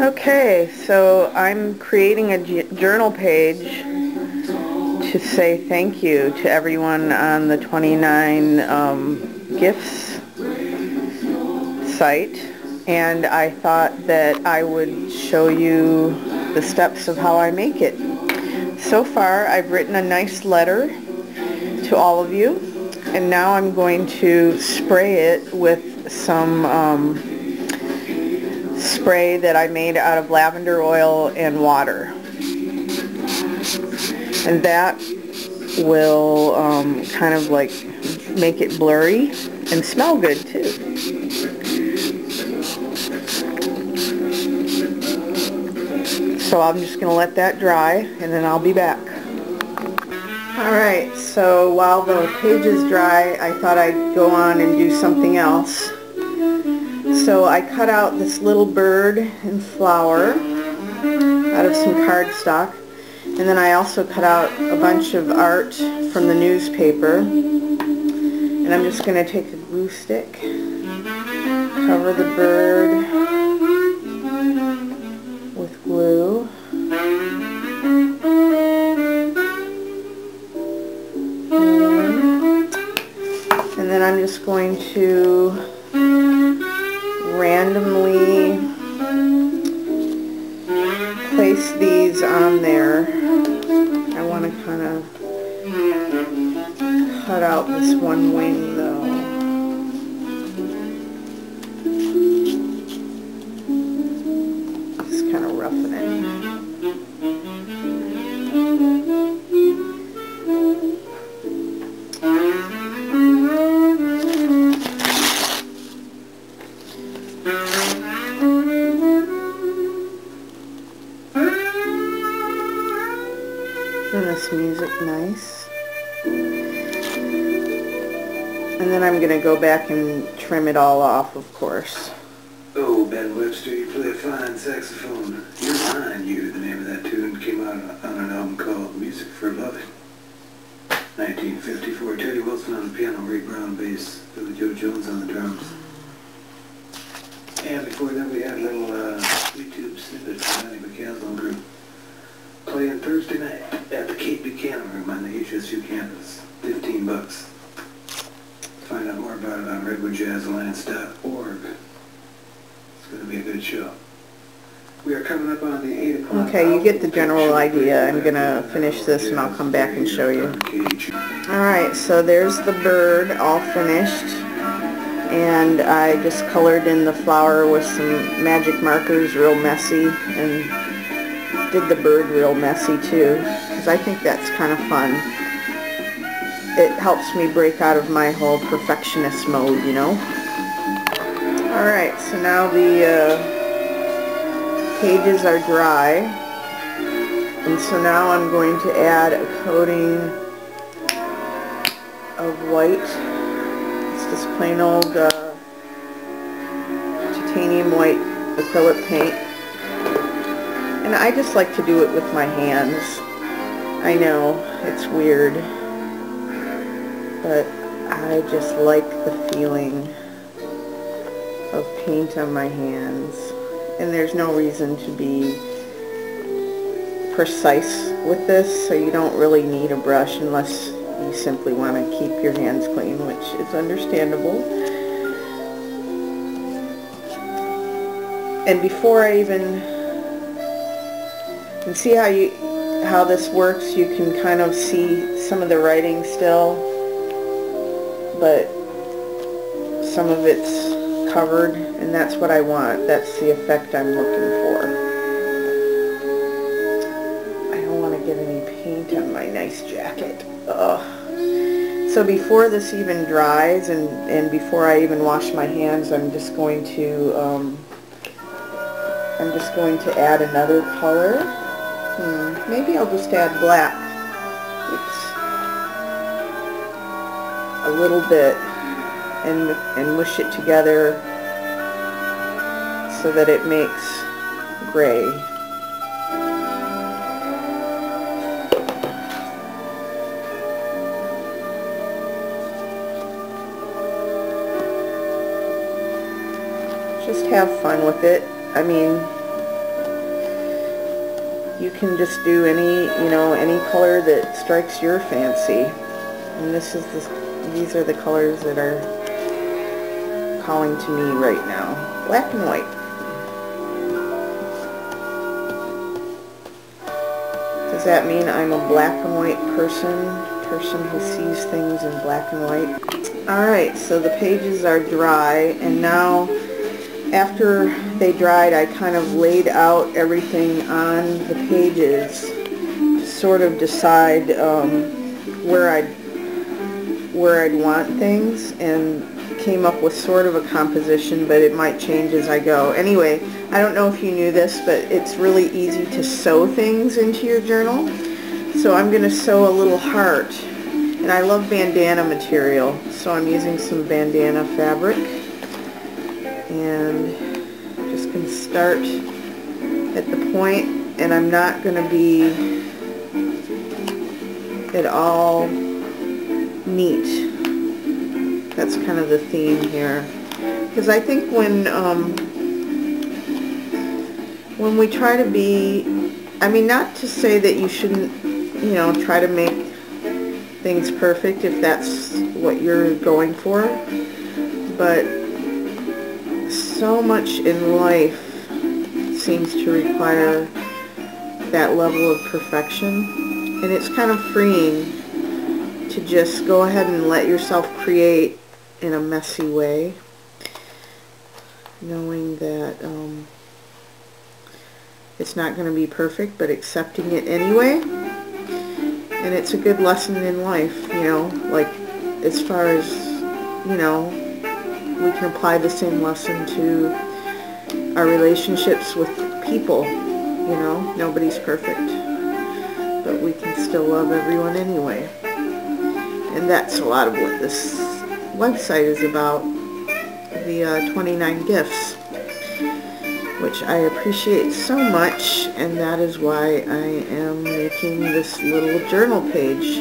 Okay, so I'm creating a journal page to say thank you to everyone on the 29 um, gifts site and I thought that I would show you the steps of how I make it. So far I've written a nice letter to all of you and now I'm going to spray it with some um, spray that I made out of lavender oil and water and that will um, kind of like make it blurry and smell good too. So I'm just going to let that dry and then I'll be back. Alright, so while the page is dry, I thought I'd go on and do something else. So I cut out this little bird and flower out of some cardstock. And then I also cut out a bunch of art from the newspaper. And I'm just going to take a glue stick, cover the bird with glue. And then I'm just going to randomly place these on there. I want to kind of cut out this one wing go back and trim it all off, of course. Oh, Ben Webster, you play a fine saxophone. You're Mine, You, the name of that tune, came out on an album called Music for Loving. 1954, Teddy Wilson on the piano, Ray Brown bass, Philly Joe Jones on the drums. And before that we had a little uh, YouTube snippet from Donny McCaslin group playing Thursday night at the Kate Buchanan Room on the HSU campus. 15 bucks. Find out more about it on redwoodjazzalliance.org. It's going to be a good show. We are coming up on the 8 o'clock. Okay, you get the general idea. I'm going to finish this and I'll come back and show you. Alright, so there's the bird all finished. And I just colored in the flower with some magic markers real messy and did the bird real messy too because I think that's kind of fun. It helps me break out of my whole perfectionist mode, you know. Alright, so now the uh, pages are dry and so now I'm going to add a coating of white. It's just plain old uh, titanium white acrylic paint. And I just like to do it with my hands. I know, it's weird. But I just like the feeling of paint on my hands. And there's no reason to be precise with this, so you don't really need a brush unless you simply want to keep your hands clean, which is understandable. And before I even and see how you how this works you can kind of see some of the writing still but some of it's covered and that's what I want that's the effect I'm looking for I don't want to get any paint on my nice jacket Ugh. so before this even dries and and before I even wash my hands I'm just going to um, I'm just going to add another color Hmm, maybe I'll just add black. Little bit and, and mush it together so that it makes gray. Just have fun with it. I mean, you can just do any, you know, any color that strikes your fancy. And this is the, these are the colors that are calling to me right now. Black and white. Does that mean I'm a black and white person? Person who sees things in black and white? Alright, so the pages are dry and now after they dried, I kind of laid out everything on the pages to sort of decide um, where I'd where I'd want things and came up with sort of a composition, but it might change as I go. Anyway, I don't know if you knew this, but it's really easy to sew things into your journal. So I'm going to sew a little heart. And I love bandana material, so I'm using some bandana fabric and just going to start at the point and I'm not going to be at all neat. That's kind of the theme here. Because I think when um, when we try to be, I mean not to say that you shouldn't, you know, try to make things perfect if that's what you're going for, but so much in life seems to require that level of perfection and it's kind of freeing to just go ahead and let yourself create in a messy way knowing that um, it's not going to be perfect but accepting it anyway and it's a good lesson in life you know like as far as you know we can apply the same lesson to our relationships with people. You know, nobody's perfect, but we can still love everyone anyway. And that's a lot of what this website is about, the uh, 29 gifts, which I appreciate so much, and that is why I am making this little journal page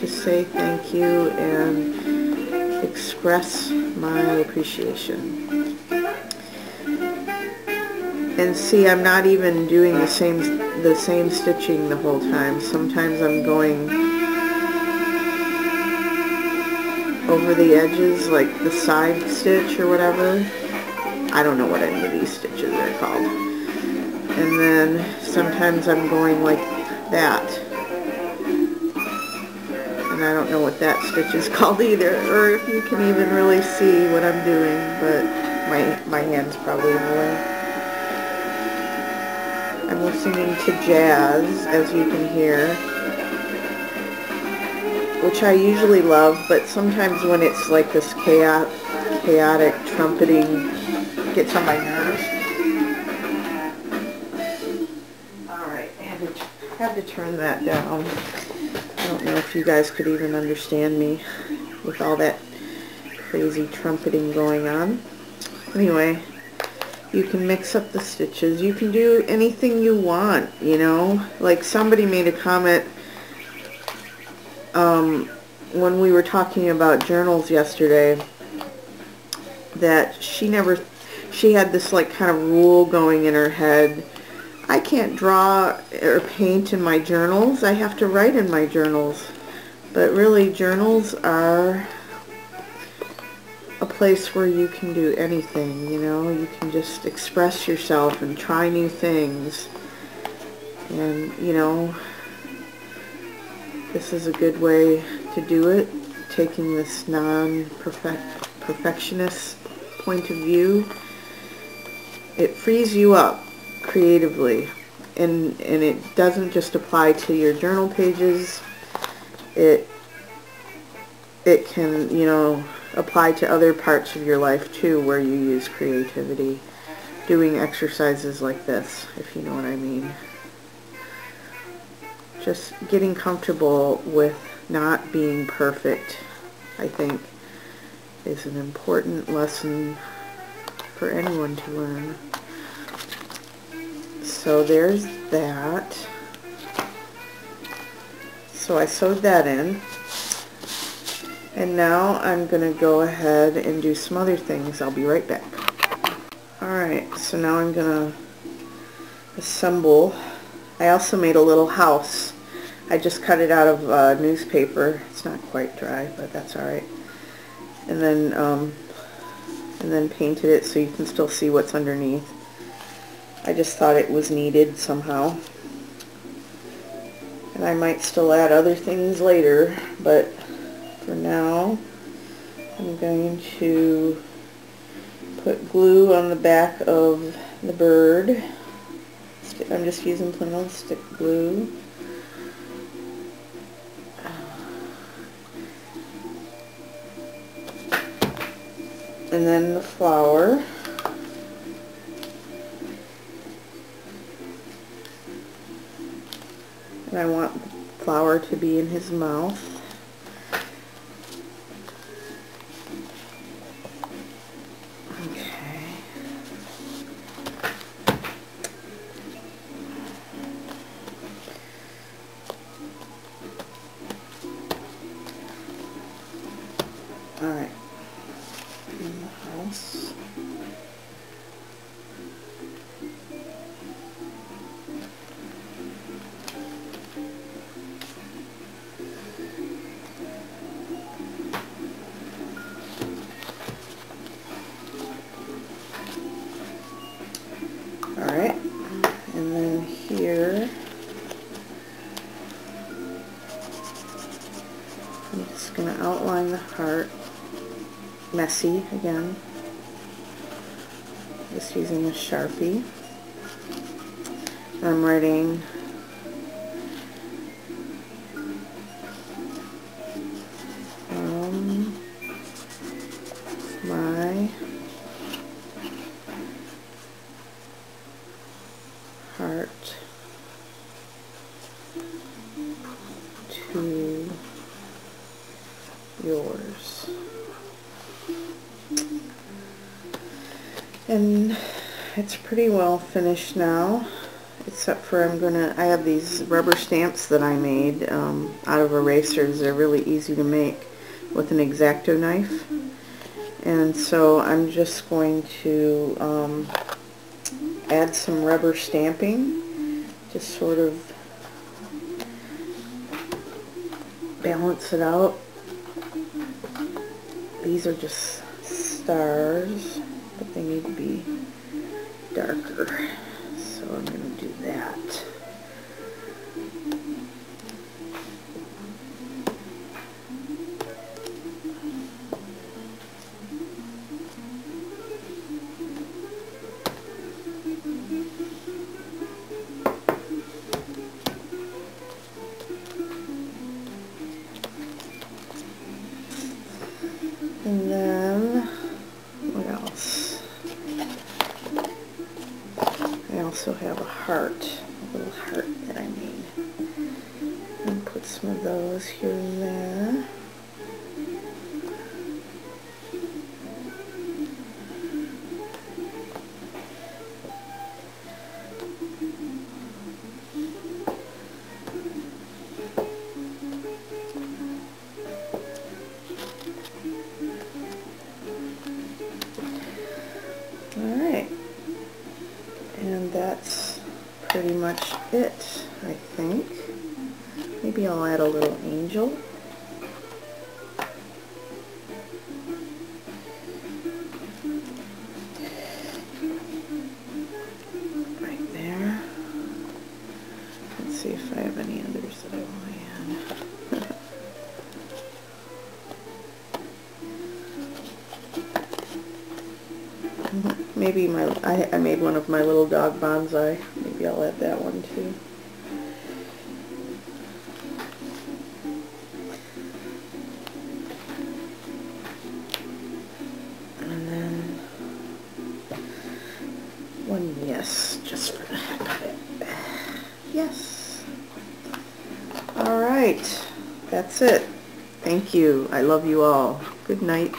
to say thank you and express my appreciation. And see, I'm not even doing the same the same stitching the whole time. Sometimes I'm going over the edges, like the side stitch or whatever. I don't know what any of these stitches are called. And then sometimes I'm going like that. And I don't know what that stitch is called either, or if you can even really see what I'm doing, but my, my hand's probably in the way. I'm listening to jazz, as you can hear, which I usually love, but sometimes when it's like this chaotic, chaotic trumpeting gets on my nerves. Alright, I to, had to turn that down. I don't know if you guys could even understand me with all that crazy trumpeting going on. Anyway, you can mix up the stitches. You can do anything you want, you know. Like somebody made a comment um, when we were talking about journals yesterday that she never, she had this like kind of rule going in her head I can't draw or paint in my journals. I have to write in my journals. But really, journals are a place where you can do anything, you know. You can just express yourself and try new things. And, you know, this is a good way to do it, taking this non-perfectionist point of view. It frees you up creatively and and it doesn't just apply to your journal pages. It it can you know apply to other parts of your life too where you use creativity. Doing exercises like this if you know what I mean just getting comfortable with not being perfect I think is an important lesson for anyone to learn so there's that. So I sewed that in. And now I'm going to go ahead and do some other things. I'll be right back. Alright, so now I'm going to assemble I also made a little house. I just cut it out of uh, newspaper. It's not quite dry, but that's alright. And then, um, and then painted it so you can still see what's underneath. I just thought it was needed somehow. And I might still add other things later, but for now, I'm going to put glue on the back of the bird. I'm just using plain old stick glue. And then the flower. And I want the flower to be in his mouth. Messy again. Just using a Sharpie. I'm writing pretty well finished now, except for I'm gonna, I have these rubber stamps that I made um, out of erasers. They're really easy to make with an X-Acto knife. And so I'm just going to um, add some rubber stamping, just sort of balance it out. These are just stars but they need to be darker. So I'm going to there. Add a little angel. Right there. Let's see if I have any others that I want to add. Maybe my I, I made one of my little dog bonsai. Maybe I'll add that one too. One yes, just for the heck of it. Yes. All right. That's it. Thank you. I love you all. Good night.